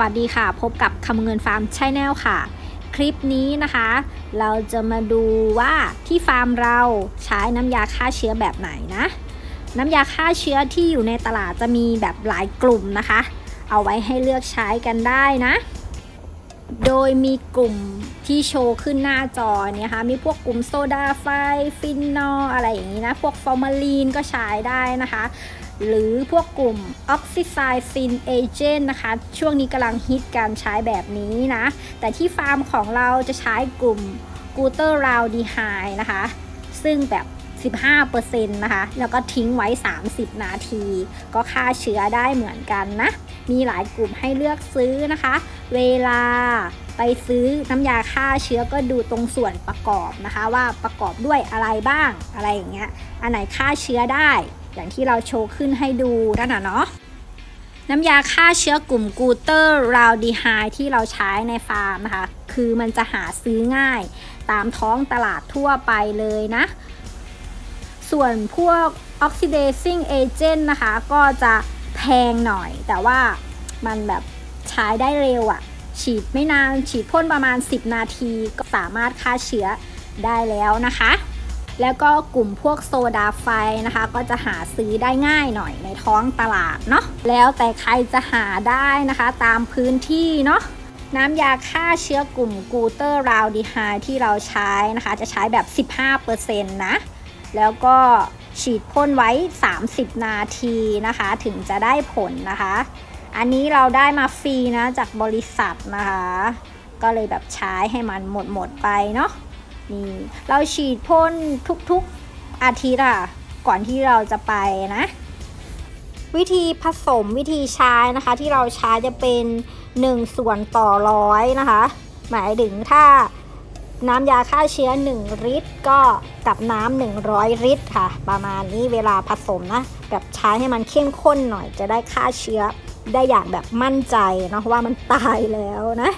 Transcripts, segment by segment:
วัสดีค่ะ พบกับคำเงินฟาร์ม channel ค่ะ คลิปนี้นะคะ เราจะมาดูว่าที่ฟาร์มเราใช้น้ำยาฆ่าเชื้อแบบไหนนะ น้ำยาฆ่าเชื้อที่อยู่ในตลาดจะมีแบบหลายกลุ่มนะคะ เอาไว้ให้เลือกใช้กันได้นะ โดยมีกลุ่มที่โชว์ขึ้นหน้าจอเนี่ยค่ะมีพวกกลุ่มโซดาไฟฟีนอลอะไรอย่างนี้นะ พวกฟอร์มาลีนก็ใช้ได้นะคะ หรือพวกกลุ่ม oxidizing agent นะคะ ช่วงนี้กำลังฮิตการใช้แบบนี้นะ แต่ที่ฟาร์มของเราจะใช้กลุ่ม glutaraldehyde นะคะ ซึ่งแบบ 15%นะคะ แล้วก็ทิ้งไว้ 30 นาที ก็ฆ่าเชื้อได้เหมือนกันนะ มีหลายกลุ่มให้เลือกซื้อนะคะ เวลาไปซื้อน้ำยาฆ่าเชื้อก็ดูตรงส่วนประกอบนะคะ ว่าประกอบด้วยอะไรบ้างอะไรอย่างเงี้ย อันไหนฆ่าเชื้อได้ อย่างที่เราโชว์ขึ้นให้ดูนั่นน่ะเนาะน้ำยาฆ่าเชื้อกลุ่มกูเตอร์ราวดีไฮที่เราใช้ในฟาร์มนะคะ คือมันจะหาซื้อง่ายตามท้องตลาดทั่วไปเลยนะ ส่วนพวก oxidizing agent นะคะ ก็จะแพงหน่อย แต่ว่ามันแบบใช้ได้เร็วอะ่ะ ฉีดไม่นาน ฉีดพ่นประมาณ 10 นาทีก็สามารถฆ่าเชื้อได้แล้วนะคะ แล้วก็กลุ่มพวกโซดาไฟนะคะ ก็จะหาซื้อได้ง่ายหน่อยในท้องตลาดเนาะแล้วแต่ใครจะหาได้นะคะตามพื้นที่เนาะน้ำยาฆ่าเชื้อกลุ่ม glutaraldehyde ที่เราใช้นะคะ จะใช้แบบ 15%นะ แล้วก็ฉีดพ่นไว้ 30 นาทีนะคะ ถึงจะได้ผลนะคะ อันนี้เราได้มาฟรีนะจากบริษัทนะคะ ก็เลยแบบใช้ให้มันหมดหมดไปเนาะ นี่ เราฉีดพ่นทุกๆอาทิตย์อะก่อนที่เราจะไปนะ วิธีผสมวิธีใช้นะคะ ที่เราใช้จะเป็น1ส่วนต่อร้อยนะคะ หมายถึงถ้าน้ำยาฆ่าเชื้อ 1 ลิตร ก็กับน้ำ100 ลิตรค่ะ ประมาณนี้เวลาผสมนะ แบบใช้ให้มันเข้มข้นหน่อยจะได้ฆ่าเชื้อได้อย่างแบบมั่นใจเนาะว่ามันตายแล้วนะ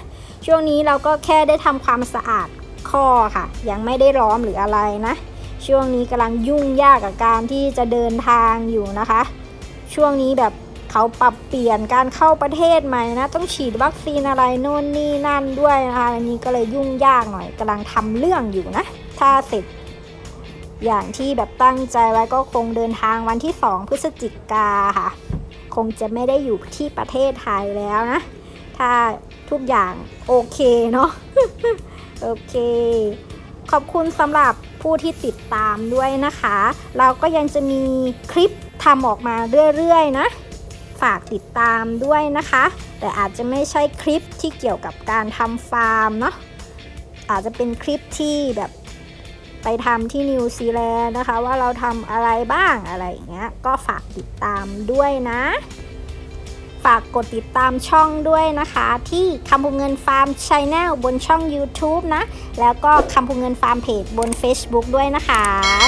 ช่วงนี้เราก็แค่ได้ทำความสะอาด ข้อค่ะ ยังไม่ได้ร้อมหรืออะไรนะ ช่วงนี้กำลังยุ่งยากกับการที่จะเดินทางอยู่นะคะ ช่วงนี้แบบเขาปรับเปลี่ยนการเข้าประเทศใหม่นะ ต้องฉีดวัคซีนอะไรโน่นนี่นั่นด้วยนะคะอันนี้ก็เลยยุ่งยากหน่อยกำลังทำเรื่องอยู่นะ ถ้าเสร็จอย่างที่แบบตั้งใจไว้ก็คงเดินทางวันที่ 2 พฤศจิกาค่ะ คงจะไม่ได้อยู่ที่ประเทศไทยแล้วนะ ถ้าทุกอย่างโอเคเนาะ โอเค ขอบคุณสำหรับผู้ที่ติดตามด้วยนะคะ เราก็ยังจะมีคลิปทำออกมาเรื่อยๆนะ ฝากติดตามด้วยนะคะ แต่อาจจะไม่ใช่คลิปที่เกี่ยวกับการทำฟาร์มเนาะอาจจะเป็นคลิปที่แบบไปทำที่นิวซีแลนด์นะคะ ว่าเราทำอะไรบ้างอะไรอย่างเงี้ยก็ฝากติดตามด้วยนะ ฝากกดติดตามช่องด้วยนะคะ ที่คำพูเงินฟาร์มชแนลบนช่อง YouTube นะ แล้วก็คำพูเงินฟาร์มเพจบน Facebook ด้วยนะคะ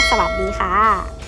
สวัสดีค่ะ